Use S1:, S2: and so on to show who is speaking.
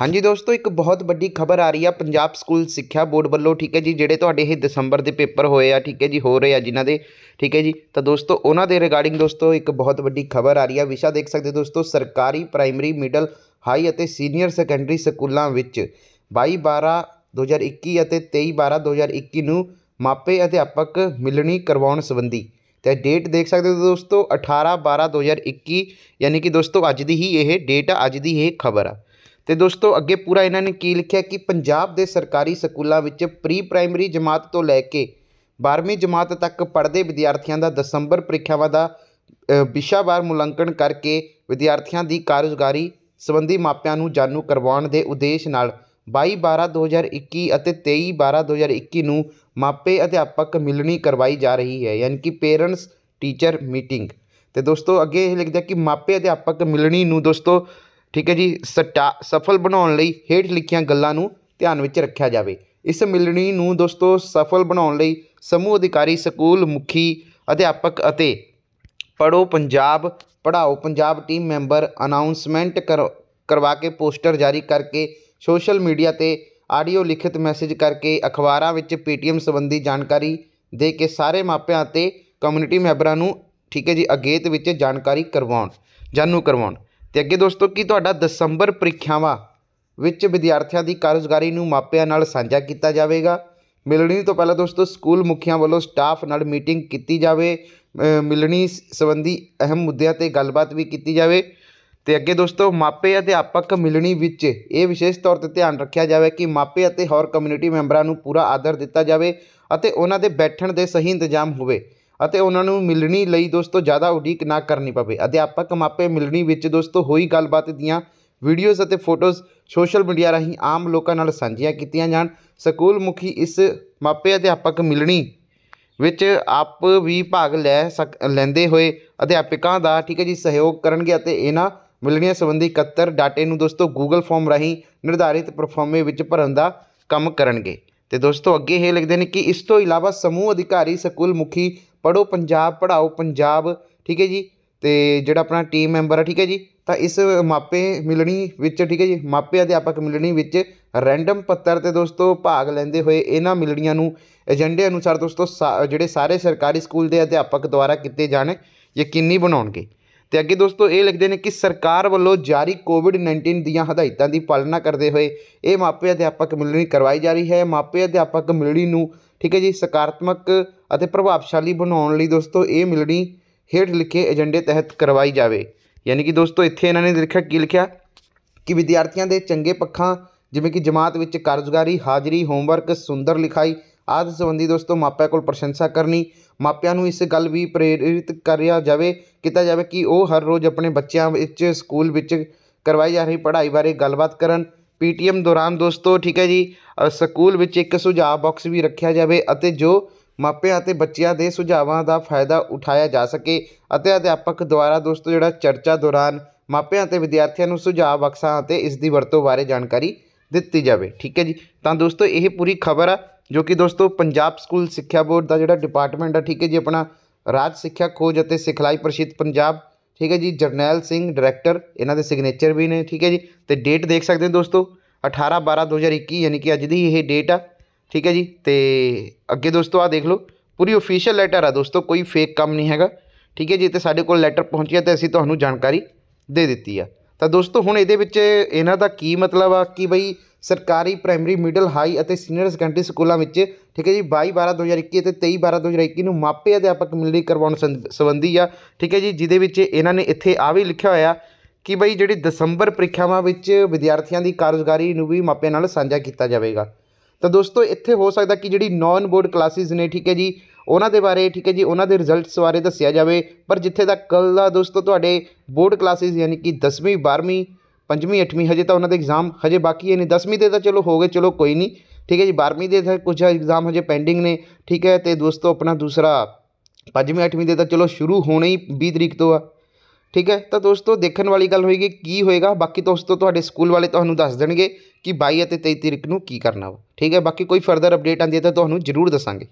S1: ਹਾਂਜੀ ਦੋਸਤੋ, ਇੱਕ ਬਹੁਤ ਵੱਡੀ ਖਬਰ ਆ ਰਹੀ ਆ ਪੰਜਾਬ ਸਕੂਲ ਸਿੱਖਿਆ ਬੋਰਡ ਵੱਲੋਂ, ਠੀਕ ਹੈ ਜੀ, ਜਿਹੜੇ ਤੁਹਾਡੇ ਇਹ ਦਸੰਬਰ ਦੇ ਪੇਪਰ ਹੋਏ ਆ, ਠੀਕ ਹੈ ਜੀ, ਹੋ ਰਹੇ ਆ ਜਿਨ੍ਹਾਂ ਦੇ, ਠੀਕ ਹੈ ਜੀ, ਤਾਂ ਦੋਸਤੋ, ਉਹਨਾਂ ਦੇ ਰਿਗਾਰਡਿੰਗ ਦੋਸਤੋ ਇੱਕ ਬਹੁਤ ਵੱਡੀ ਖਬਰ ਆ ਰਹੀ ਆ, ਵਿਸ਼ਾ ਦੇਖ ਸਕਦੇ ਹੋ ਦੋਸਤੋ, ਸਰਕਾਰੀ ਪ੍ਰਾਇਮਰੀ ਮਿਡਲ ਹਾਈ ਅਤੇ ਸੀਨੀਅਰ ਸੈਕੰਡਰੀ ਸਕੂਲਾਂ ਵਿੱਚ 22 12 2021 ਅਤੇ 23 12 2021 ਨੂੰ ਮਾਪੇ ਅਧਿਆਪਕ ਮਿਲਣੀ ਕਰਵਾਉਣ ਸੰਬੰਧੀ। ਤੇ ਡੇਟ ਦੇਖ ਸਕਦੇ ਹੋ ਦੋਸਤੋ 18 12 2021 ਯਾਨੀ ਕਿ ਦੋਸਤੋ, ਅੱਜ ਦੀ ਹੀ ਇਹ ਡੇਟ ਆ, ਅੱਜ ਦੀ ਇਹ ਖਬਰ ਆ। ਤੇ ਦੋਸਤੋ, ਅੱਗੇ ਪੂਰਾ ਇਹਨਾਂ ਨੇ ਕੀ ਲਿਖਿਆ ਕਿ ਪੰਜਾਬ ਦੇ ਸਰਕਾਰੀ ਸਕੂਲਾਂ ਵਿੱਚ ਪ੍ਰੀ ਪ੍ਰਾਇਮਰੀ ਜਮਾਤ ਤੋਂ ਲੈ ਕੇ 12ਵੀਂ ਜਮਾਤ ਤੱਕ ਪੜ੍ਹਦੇ ਵਿਦਿਆਰਥੀਆਂ ਦਾ ਦਸੰਬਰ ਪ੍ਰੀਖਿਆਵਾਂ ਦਾ ਵਿਸ਼ਾਵਾਰ ਮੁਲਾਂਕਣ ਕਰਕੇ ਵਿਦਿਆਰਥੀਆਂ ਦੀ ਕਾਰਜ਼ਗਾਰੀ ਸੰਬੰਧੀ ਮਾਪਿਆਂ ਨੂੰ ਜਾਣੂ ਕਰਵਾਉਣ ਦੇ ਉਦੇਸ਼ ਨਾਲ 22 12 2021 ਅਤੇ 23 12 2021 ਨੂੰ ਮਾਪੇ ਅਧਿਆਪਕ ਮਿਲਣੀ ਕਰਵਾਈ ਜਾ ਰਹੀ ਹੈ, ਯਾਨੀ ਕਿ ਪੇਰੈਂਟਸ ਟੀਚਰ ਮੀਟਿੰਗ। ਤੇ ਦੋਸਤੋ, ਅੱਗੇ ਇਹ ਲਿਖਦਾ ਕਿ ਮਾਪੇ ਅਧਿਆਪਕ ਮਿਲਣੀ ਨੂੰ ਦੋਸਤੋ ਠੀਕ ਹੈ ਜੀ, ਸਟਾ, ਸਫਲ ਬਣਾਉਣ ਲਈ ਹੇਠ ਲਿਖੀਆਂ ਗੱਲਾਂ ਨੂੰ ਧਿਆਨ ਵਿੱਚ ਰੱਖਿਆ ਜਾਵੇ। ਇਸ ਮਿਲਣੀ ਨੂੰ ਦੋਸਤੋ ਸਫਲ ਬਣਾਉਣ ਲਈ ਸਮੂਹ ਅਧਿਕਾਰੀ, ਸਕੂਲ ਮੁਖੀ, ਅਧਿਆਪਕ ਅਤੇ Padho Punjab Padhao Punjab team member announcement ਕਰ, ਕਰਵਾ ਕੇ ਪੋਸਟਰ ਜਾਰੀ ਕਰਕੇ ਸੋਸ਼ਲ ਮੀਡੀਆ ਤੇ ਆਡੀਓ ਲਿਖਿਤ ਮੈਸੇਜ ਕਰਕੇ ਅਖਬਾਰਾਂ ਵਿੱਚ ਪੀਟੀਐਮ ਸੰਬੰਧੀ ਜਾਣਕਾਰੀ ਦੇ ਕੇ ਸਾਰੇ ਮਾਪਿਆਂ ਅਤੇ ਕਮਿਊਨਿਟੀ ਮੈਂਬਰਾਂ ਨੂੰ ਠੀਕ ਹੈ ਜੀ, ਅਗੇਤ ਵਿੱਚ ਜਾਣਕਾਰੀ ਕਰਵਾਉਣ, ਜਾਣੂ ਕਰਵਾਉਣ। ਤੇ ਅੱਗੇ ਦੋਸਤੋ ਕੀ ਤੁਹਾਡਾ ਦਸੰਬਰ ਪ੍ਰੀਖਿਆਵਾਂ ਵਿੱਚ ਵਿਦਿਆਰਥੀਆਂ ਦੀ ਕਾਰਗੁਜ਼ਾਰੀ ਨੂੰ ਮਾਪਿਆਂ ਨਾਲ ਸਾਂਝਾ ਕੀਤਾ ਜਾਵੇਗਾ? ਮਿਲਣੀ ਤੋਂ ਪਹਿਲਾਂ ਦੋਸਤੋ ਸਕੂਲ ਮੁਖੀਆਂ ਵੱਲੋਂ ਸਟਾਫ ਨਾਲ ਮੀਟਿੰਗ ਕੀਤੀ ਜਾਵੇ। ਅ, ਮਿਲਣੀ ਸੰਬੰਧੀ ਅਹਿਮ ਮੁੱਦਿਆਂ ਤੇ ਗੱਲਬਾਤ ਵੀ ਕੀਤੀ ਜਾਵੇ। ਤੇ ਅੱਗੇ ਦੋਸਤੋ ਮਾਪੇ ਅਧਿਆਪਕ ਮਿਲਣੀ ਵਿੱਚ ਇਹ ਵਿਸ਼ੇਸ਼ ਤੌਰ ਤੇ ਧਿਆਨ ਰੱਖਿਆ ਜਾਵੇ ਕਿ ਮਾਪੇ ਅਤੇ ਹੋਰ ਕਮਿਊਨਿਟੀ ਮੈਂਬਰਾਂ ਨੂੰ ਪੂਰਾ ਆਦਰ ਦਿੱਤਾ ਜਾਵੇ ਅਤੇ ਉਹਨਾਂ ਦੇ ਬੈਠਣ ਦੇ ਸਹੀ ਇੰਤਜ਼ਾਮ ਹੋਵੇ। ਅਤੇ ਉਹਨਾਂ ਨੂੰ ਮਿਲਣੀ ਲਈ ਦੋਸਤੋ ਜ਼ਿਆਦਾ ਉਡੀਕ ਨਾ ਕਰਨੀ ਪਵੇ। ਅਧਿਆਪਕ ਮਾਪੇ ਮਿਲਣੀ ਵਿੱਚ ਦੋਸਤੋ ਹੋਈ ਗੱਲਬਾਤ ਦੀਆਂ ਵੀਡੀਓਜ਼ ਅਤੇ ਫੋਟੋਜ਼ ਸੋਸ਼ਲ ਮੀਡੀਆ ਰਾਹੀਂ ਆਮ ਲੋਕਾਂ ਨਾਲ ਸਾਂਝੀਆਂ ਕੀਤੀਆਂ ਜਾਣ। ਸਕੂਲ ਮੁਖੀ ਇਸ ਮਾਪੇ ਅਧਿਆਪਕ ਮਿਲਣੀ ਵਿੱਚ ਆਪ ਵੀ ਭਾਗ ਲੈ ਸਕ, ਲੈਂਦੇ ਹੋਏ ਅਧਿਆਪਕਾਂ ਦਾ ਠੀਕ ਹੈ ਜੀ, ਸਹਿਯੋਗ ਕਰਨਗੇ ਅਤੇ ਇਹਨਾਂ ਮਿਲਣੀਆਂ ਸੰਬੰਧੀ ਇਕੱਤਰ ਡਾਟੇ ਨੂੰ ਦੋਸਤੋ ਗੂਗਲ ਫਾਰਮ ਰਾਹੀਂ ਨਿਰਧਾਰਿਤ ਪਰਫਾਰਮੇ ਵਿੱਚ ਭਰਨ ਦਾ ਕੰਮ ਕਰਨਗੇ। ਤੇ ਦੋਸਤੋ ਅੱਗੇ ਇਹ ਲਿਖਦੇ ਨੇ ਕਿ ਇਸ ਤੋਂ ਇਲਾਵਾ ਸਮੂਹ ਅਧਿਕਾਰੀ, ਸਕੂਲ ਮੁਖੀ ਪੜ੍ਹੋ, ਪੰਜਾਬ ਪੜ੍ਹਾਓ, ਪੰਜਾਬ, ਠੀਕ ਹੈ ਜੀ ਅਤੇ ਜਿਹੜਾ ਆਪਣਾ ਟੀਮ ਮੈਂਬਰ ਆ, ਠੀਕ ਹੈ ਜੀ, ਤਾਂ ਇਸ ਮਾਪੇ ਮਿਲਣੀ ਵਿੱਚ, ਠੀਕ ਹੈ ਜੀ, ਮਾਪੇ ਅਧਿਆਪਕ ਮਿਲਣੀ ਵਿੱਚ ਰੈਂਡਮ ਪੱਤਰ ਤੇ ਦੋਸਤੋ ਭਾਗ ਲੈਂਦੇ ਹੋਏ ਇਹਨਾਂ ਮਿਲਣੀਆਂ ਨੂੰ ਏਜੰਡੇ ਅਨੁਸਾਰ ਦੋਸਤੋ ਸਾ- ਜਿਹੜੇ ਸਾਰੇ ਸਰਕਾਰੀ ਸਕੂਲ ਦੇ ਅਧਿਆਪਕ ਦੁਆਰਾ ਕੀਤੇ ਜਾਣ, ਯਕੀਨੀ ਬਣਾਉਣਗੇ। ਅਤੇ ਅੱਗੇ ਦੋਸਤੋ ਇਹ ਲਿਖਦੇ ਨੇ ਕਿ ਸਰਕਾਰ ਵੱਲੋਂ ਜਾਰੀ ਕੋਵਿਡ-19 ਦੀਆਂ ਹਦਾਇਤਾਂ ਦੀ ਪਾਲਣਾ ਕਰਦੇ ਹੋਏ ਇਹ ਮਾਪੇ ਅਧਿਆਪਕ ਮਿਲਣੀ ਕਰਵਾਈ ਜਾ ਰਹੀ ਹੈ। ਮਾਪੇ ਅਧਿਆਪਕ ਮਿਲਣੀ ਨੂੰ ਠੀਕ ਹੈ ਜੀ, ਸਕਾਰਾਤਮਕ ਅਤੇ ਪ੍ਰਭਾਵਸ਼ਾਲੀ ਬਣਾਉਣ ਲਈ ਦੋਸਤੋ ਇਹ ਮਿਲਣੀ ਹੇਠ ਲਿਖੇ ਏਜੰਡੇ ਤਹਿਤ ਕਰਵਾਈ ਜਾਵੇ। ਯਾਨੀ ਕਿ ਦੋਸਤੋ ਇੱਥੇ ਇਹਨਾਂ ਨੇ ਲਿਖਿਆ, ਕੀ ਲਿਖਿਆ? ਕਿ ਵਿਦਿਆਰਥੀਆਂ ਦੇ ਚੰਗੇ ਪੱਖਾਂ, ਜਿਵੇਂ ਕਿ ਜਮਾਤ ਵਿੱਚ ਕਾਰਜ਼ਗਾਰੀ ਹਾਜ਼ਰੀ ਹੋਮਵਰਕ ਸੁੰਦਰ ਲਿਖਾਈ ਆਦਿ ਸੰਬੰਧੀ ਦੋਸਤੋ ਮਾਪਿਆਂ ਕੋਲ ਪ੍ਰਸ਼ੰਸਾ ਕਰਨੀ, ਮਾਪਿਆਂ ਨੂੰ ਇਸ ਗੱਲ ਵੀ ਪ੍ਰੇਰਿਤ ਕਰਿਆ ਜਾਵੇ, ਕੀਤਾ ਜਾਵੇ ਕਿ ਉਹ ਹਰ ਰੋਜ਼ ਆਪਣੇ ਬੱਚਿਆਂ ਵਿੱਚ, ਸਕੂਲ ਵਿੱਚ ਕਰਵਾਈ ਜਾ ਰਹੀ ਪੜ੍ਹਾਈ ਬਾਰੇ ਗੱਲਬਾਤ ਕਰਨ ਪੀਟੀਐਮ ਦੌਰਾਨ ਦੋਸਤੋ, ਠੀਕ ਹੈ ਜੀ ਸਕੂਲ ਵਿੱਚ ਇੱਕ ਸੁਝਾਅ ਬਾਕਸ ਵੀ ਰੱਖਿਆ ਜਾਵੇ ਅਤੇ ਜੋ ਮਾਪਿਆਂ ਅਤੇ ਬੱਚਿਆਂ ਦੇ ਸੁਝਾਵਾਂ ਦਾ ਫਾਇਦਾ ਉਠਾਇਆ ਜਾ ਸਕੇ ਅਤੇ ਅਧਿਆਪਕ ਦੁਆਰਾ ਦੋਸਤੋ, ਜਿਹੜਾ ਚਰਚਾ ਦੌਰਾਨ ਮਾਪਿਆਂ ਅਤੇ ਵਿਦਿਆਰਥੀਆਂ ਨੂੰ ਸੁਝਾਅ ਬਕਸਾਂ ਅਤੇ ਇਸ ਦੀ ਵਰਤੋਂ ਬਾਰੇ ਜਾਣਕਾਰੀ ਦਿੱਤੀ ਜਾਵੇ, ਠੀਕ ਹੈ ਜੀ। ਤਾਂ ਦੋਸਤੋ, ਇਹ ਪੂਰੀ ਖਬਰ ਆ, ਜੋ ਕਿ ਦੋਸਤੋ, ਪੰਜਾਬ ਸਕੂਲ ਸਿੱਖਿਆ ਬੋਰਡ ਦਾ ਜਿਹੜਾ ਡਿਪਾਰਟਮੈਂਟ ਆ, ਠੀਕ ਹੈ ਜੀ, ਆਪਣਾ ਰਾਜ ਸਿੱਖਿਆ ਖੋਜ ਅਤੇ ਸਿਖਲਾਈ ਪ੍ਰਸ਼ਿਤ ਪੰਜਾਬ ਠੀਕ ਹੈ ਜੀ, ਜਰਨੈਲ ਸਿੰਘ ਡਾਇਰੈਕਟਰ ਇਹਨਾਂ ਦੇ ਸਿਗਨੇਚਰ ਵੀ ਨੇ, ਠੀਕ ਹੈ ਜੀ। ਤੇ ਡੇਟ ਦੇਖ ਸਕਦੇ ਹੋ ਦੋਸਤੋ 18 12 2021 ਯਾਨੀ ਕਿ ਅੱਜ ਦੀ ਇਹ ਡੇਟ ਆ, ਠੀਕ ਹੈ ਜੀ। ਤੇ ਅੱਗੇ ਦੋਸਤੋ ਆ ਦੇਖ ਲਓ, ਪੂਰੀ ਅਫੀਸ਼ੀਅਲ ਲੈਟਰ ਆ ਦੋਸਤੋ, ਕੋਈ ਫੇਕ ਕੰਮ ਨਹੀਂ ਹੈਗਾ, ਠੀਕ ਹੈ ਜੀ। ਤੇ ਸਾਡੇ ਕੋਲ ਲੈਟਰ ਪਹੁੰਚਿਆ ਤੇ ਅਸੀਂ ਤੁਹਾਨੂੰ ਜਾਣਕਾਰੀ ਦੇ ਦਿੱਤੀ ਆ। ਤਾਂ ਦੋਸਤੋ, ਹੁਣ ਇਹਦੇ ਵਿੱਚ ਇਹਨਾਂ ਦਾ ਕੀ ਮਤਲਬ ਆ ਕਿ ਬਈ ਸਰਕਾਰੀ ਪ੍ਰਾਇਮਰੀ, ਮਿਡਲ, ਹਾਈ ਅਤੇ ਸੀਨੀਅਰ ਸੈਕੰਡਰੀ ਸਕੂਲਾਂ ਵਿੱਚ, ਠੀਕ ਹੈ ਜੀ 22 12 2021 ਅਤੇ 23 12 2021 ਨੂੰ ਮਾਪੇ ਅਧਿਆਪਕ ਮਿਲਣੀ ਕਰਵਾਉਣ ਸੰਬੰਧੀ ਆ, ਠੀਕ ਹੈ ਜੀ, ਜਿਹਦੇ ਵਿੱਚ ਇਹਨਾਂ ਨੇ ਇੱਥੇ ਆ ਵੀ ਲਿਖਿਆ ਹੋਇਆ ਕਿ ਬਈ ਜਿਹੜੀ ਦਸੰਬਰ ਪ੍ਰੀਖਿਆਵਾਂ ਵਿੱਚ ਵਿਦਿਆਰਥੀਆਂ ਦੀ ਕਾਰਗੁਜ਼ਾਰੀ ਨੂੰ ਵੀ ਮਾਪਿਆਂ ਨਾਲ ਸਾਂਝਾ ਕੀਤਾ ਜਾਵੇਗਾ। ਤਾਂ ਦੋਸਤੋ, ਇੱਥੇ ਹੋ ਸਕਦਾ ਕਿ ਜਿਹੜੀ ਨਾਨ ਬੋਰਡ ਕਲਾਸਿਸ ਨੇ, ਠੀਕ ਹੈ ਜੀ ਉਹਨਾਂ ਦੇ ਬਾਰੇ, ਠੀਕ ਹੈ ਜੀ, ਉਹਨਾਂ ਦੇ ਰਿਜ਼ਲਟਸ ਬਾਰੇ ਦੱਸਿਆ ਜਾਵੇ। ਪਰ ਜਿੱਥੇ ਤੱਕ ਕੱਲ੍ਹ ਦਾ ਦੋਸਤੋ, ਤੁਹਾਡੇ ਬੋਰਡ ਕਲਾਸਿਸ ਯਾਨੀ ਕਿ 10ਵੀਂ 12ਵੀਂ ਪੰਜਵੀਂ, ਅੱਠਵੀਂ, ਹਜੇ ਤਾਂ ਉਹਨਾਂ ਦੇ ਐਗਜ਼ਾਮ ਹਜੇ ਬਾਕੀ ਨੇ। 10ਵੀਂ ਦੇ ਤਾਂ ਚਲੋ ਹੋ ਗਏ, ਚਲੋ ਕੋਈ ਨਹੀਂ ਠੀਕ ਹੈ ਜੀ 12ਵੀਂ ਦੇ ਤਾਂ ਕੁਝ ਐਗਜ਼ਾਮ ਹਜੇ ਪੈਂਡਿੰਗ ਨੇ, ਠੀਕ ਹੈ, ਤੇ ਦੋਸਤੋ ਆਪਣਾ ਦੂਸਰਾ ਪੰਜਵੀਂ, ਅੱਠਵੀਂ ਦੇ ਤਾਂ ਚਲੋ ਸ਼ੁਰੂ ਹੋਣੇ ਹੀ 20 ਤਰੀਕ ਤੋਂ ਆ, ਠੀਕ ਹੈ। ਤਾਂ ਦੋਸਤੋ ਦੇਖਣ ਵਾਲੀ ਗੱਲ ਹੋਏਗੀ ਕੀ ਹੋਏਗਾ, ਬਾਕੀ ਦੋਸਤੋ ਤੁਹਾਡੇ ਸਕੂਲ ਵਾਲੇ ਤੁਹਾਨੂੰ ਦੱਸ ਦੇਣਗੇ ਕਿ 22 ਅਤੇ 23 ਤਰੀਕ ਨੂੰ ਕੀ ਕਰਨਾ ਵਾ, ਠੀਕ ਹੈ। ਬਾਕੀ ਕੋਈ ਫਰਦਰ ਅਪਡੇਟ ਆਉਂਦੀ ਹੈ ਤਾਂ ਤੁਹਾਨੂੰ ਜ਼ਰੂਰ ਦੱਸਾਂਗੇ।